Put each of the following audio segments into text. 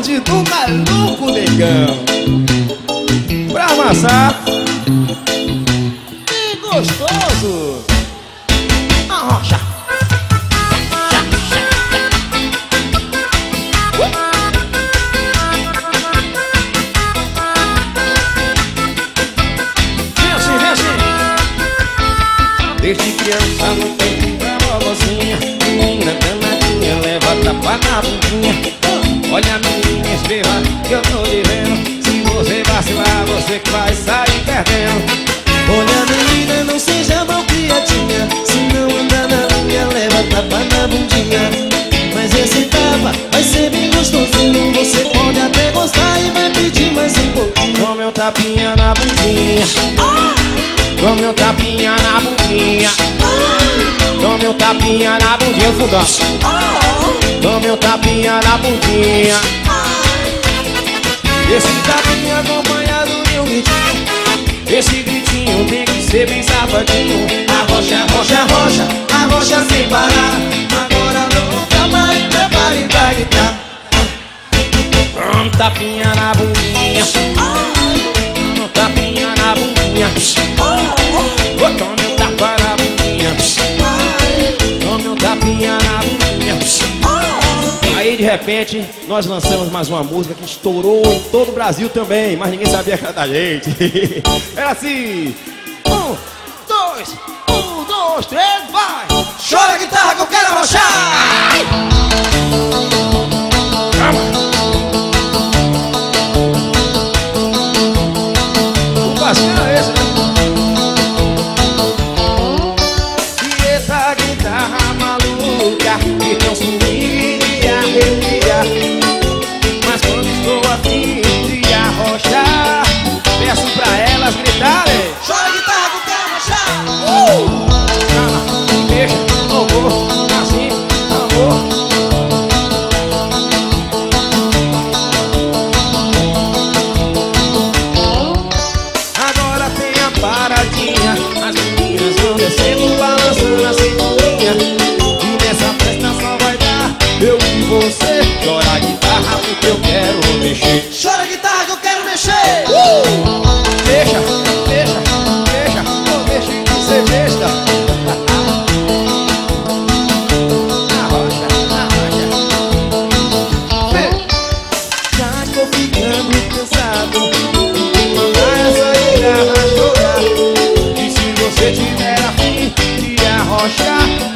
bonde do maluco negão. Pra amassar. Meu tapinha na bundinha. Com meu tapinha na bundinha. Com meu tapinha na bundinha, fundão Com meu tapinha na bundinha. Esse tapinha acompanhado de um gritinho. Esse gritinho tem que ser bem safadinho. Arrocha, arrocha, arrocha, arrocha sem parar. Agora nunca mais. Prepare pra gritar. Com tapinha na repente nós lançamos mais uma música que estourou em todo o Brasil também, mas ninguém sabia que era da gente. Era assim. Um, dois, um, dois, três, vai! Chora guitarra que eu quero arrochar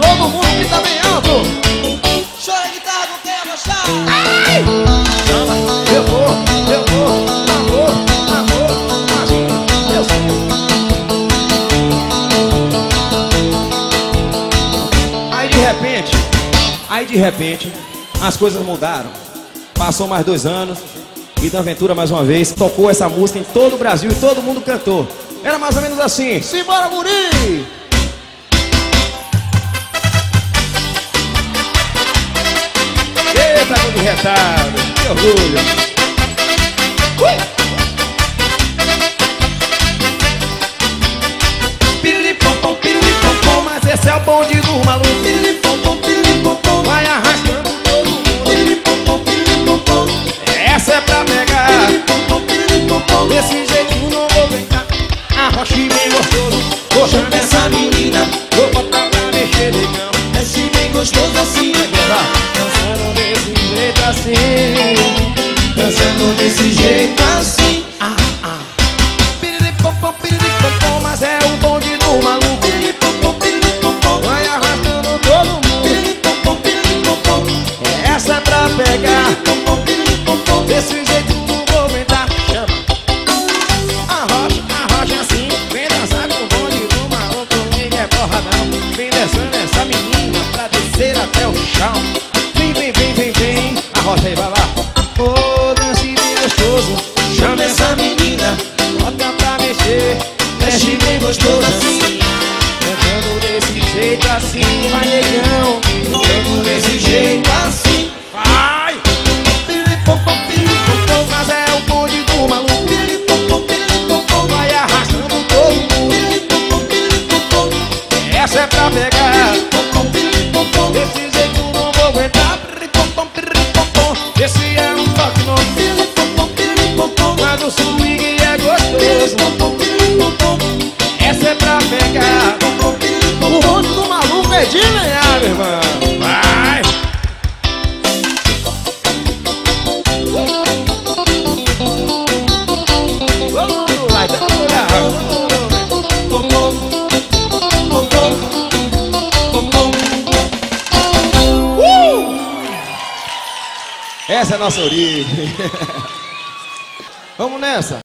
Todo mundo que tá bem alto Chora guitarra que eu quero arrochar Chama, eu vou, eu vou, amor, amor, eu sei Aí de repente, aí de repente, as coisas mudaram. Passou mais dois anos, e da Aventura mais uma vez tocou essa música em todo o Brasil e todo mundo cantou. Era mais ou menos assim: Simbora, Guri! De retado, que orgulho! Ui! Piriripompom, mas esse é o bonde do maluco. Piriripompom, piriripompom Vai arrastando todo mundo. Piriripompom, piriripompom Essa é pra pegar. Piriripompom, piriripompom Desse jeito não vou brincar. Arrocha e jeito Deus. Essa é pra pegar. O rosto do maluco é de lenhar, meu irmão. Vai. Vamos lá, vamos lá. Essa é a nossa origem. Vamos nessa.